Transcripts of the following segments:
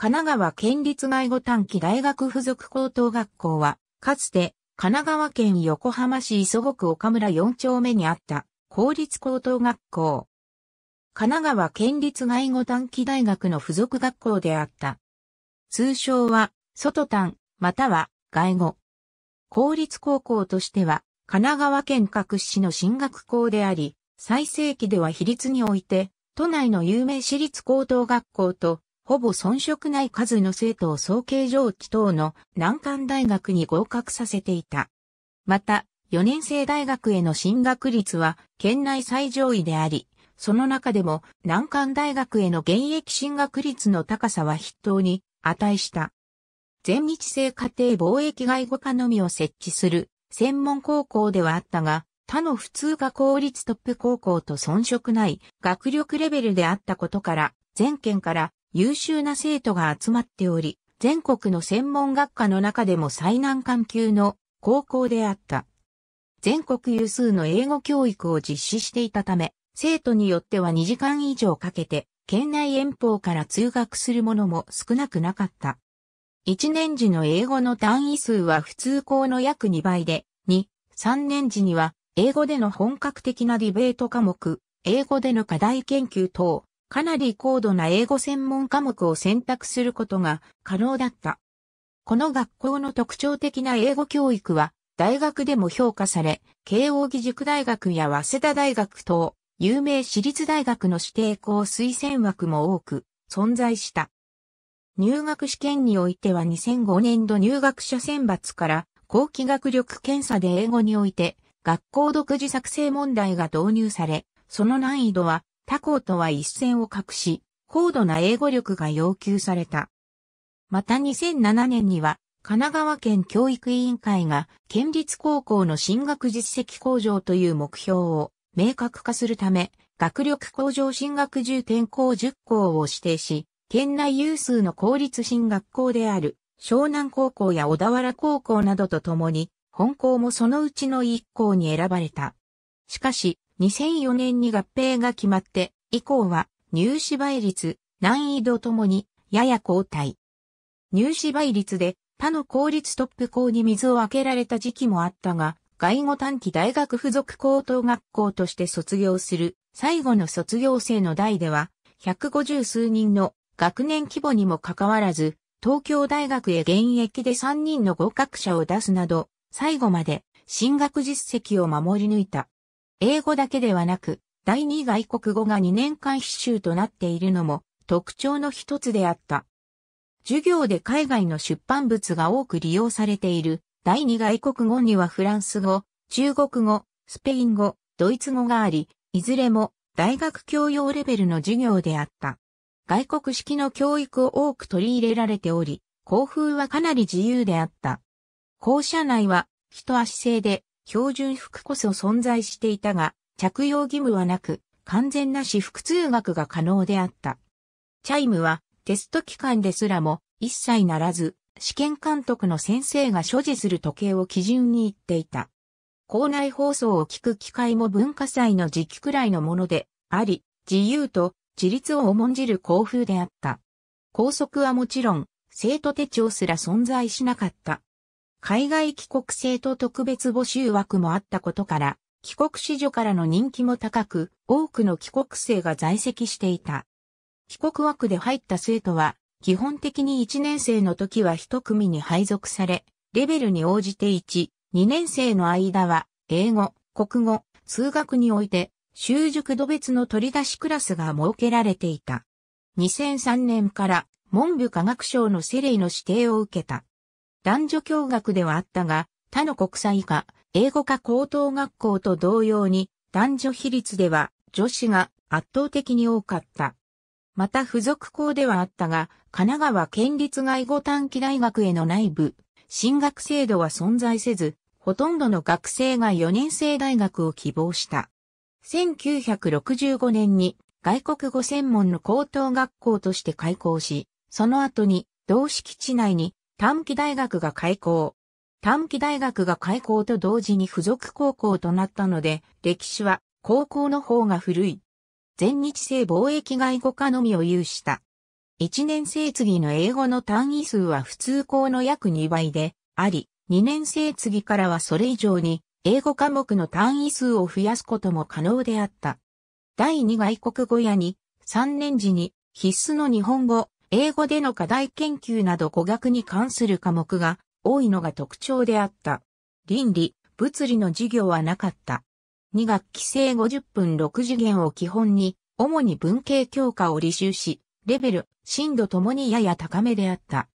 神奈川県立外語短期大学附属高等学校は、かつて神奈川県横浜市磯子区岡村4丁目にあった公立高等学校。神奈川県立外語短期大学の附属学校であった。通称は、外短、または外語。公立高校としては、神奈川県各市の進学校であり、最盛期では比率において、都内の有名私立高等学校とほぼ遜色ない数の生徒を総計上地等の難関大学に合格させていた。また、4年生大学への進学率は県内最上位であり、その中でも難関大学への現役進学率の高さは筆頭に値した。全日制家庭貿易外語科のみを設置する専門高校ではあったが、他の普通科公立トップ高校と遜色ない学力レベルであったことから、全県から優秀な生徒が集まっており、全国の専門学科の中でも最難関級の高校であった。全国有数の英語教育を実施していたため、生徒によっては2時間以上かけて、県内遠方から通学する者も少なくなかった。1年時の英語の単位数は普通校の約2倍で、2、3年時には英語での本格的なディベート科目、英語での課題研究等、かなり高度な英語専門科目を選択することが可能だった。この学校の特徴的な英語教育は、大学でも評価され、慶応義塾大学や早稲田大学等、有名私立大学の指定校推薦枠も多く存在した。入学試験においては2005年度入学者選抜から後期学力検査で英語において学校独自作成問題が導入され、その難易度は他校とは一線を画し、高度な英語力が要求された。また2007年には、神奈川県教育委員会が県立高校の進学実績向上という目標を明確化するため、学力向上進学重点校10校を指定し、県内有数の公立進学校である湘南高校や小田原高校などとともに、本校もそのうちの1校に選ばれた。しかし、2004年に合併が決まって、以降は入試倍率、難易度ともにやや後退。入試倍率で他の公立トップ校に水を開けられた時期もあったが、外語短期大学附属高等学校として卒業する最後の卒業生の代では、150数人の学年規模にもかかわらず、東京大学へ現役で3人の合格者を出すなど、最後まで進学実績を守り抜いた。英語だけではなく、第二外国語が2年間必修となっているのも特徴の一つであった。授業で海外の出版物が多く利用されている第二外国語にはフランス語、中国語、スペイン語、ドイツ語があり、いずれも大学教養レベルの授業であった。外国式の教育を多く取り入れられており、校風はかなり自由であった。校舎内は一足制で標準服こそ存在していたが、着用義務はなく、完全な私服通学が可能であった。チャイムはテスト期間ですらも一切ならず、試験監督の先生が所持する時計を基準に言っていた。校内放送を聞く機会も文化祭の時期くらいのものであり、自由と自立を重んじる校風であった。校則はもちろん、生徒手帳すら存在しなかった。海外帰国生徒特別募集枠もあったことから、帰国子女からの人気も高く、多くの帰国生が在籍していた。帰国枠で入った生徒は、基本的に1年生の時は1組に配属され、レベルに応じて1、2年生の間は、英語、国語、数学において、習熟度別の取り出しクラスが設けられていた。2003年から文部科学省のセレイの指定を受けた。男女共学ではあったが、他の国際科、英語科高等学校と同様に、男女比率では女子が圧倒的に多かった。また付属校ではあったが、神奈川県立外語短期大学への内部、進学制度は存在せず、ほとんどの学生が4年生大学を希望した。1965年に外国語専門の高等学校として開校し、その後に同敷地内に短期大学が開校。短期大学が開校と同時に付属高校となったので、歴史は高校の方が古い。全日制貿易外語科のみを有した。1年生次の英語の単位数は普通校の約2倍であり、2年生次からはそれ以上に英語科目の単位数を増やすことも可能であった。第2外国語やに3年時に必須の日本語、英語での課題研究など語学に関する科目が多いのが特徴であった。倫理、物理の授業はなかった。2学期制50分6次元を基本に、主に文系教科を履修し、レベル、深度ともにやや高めであった。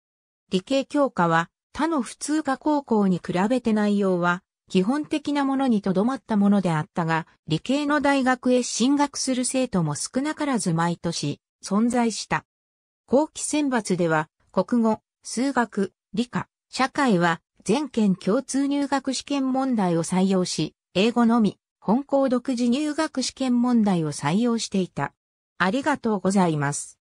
理系教科は他の普通科高校に比べて内容は基本的なものにとどまったものであったが、理系の大学へ進学する生徒も少なからず毎年存在した。後期選抜では国語、数学、理科、社会は全県共通入学試験問題を採用し、英語のみ、本校独自入学試験問題を採用していた。ありがとうございます。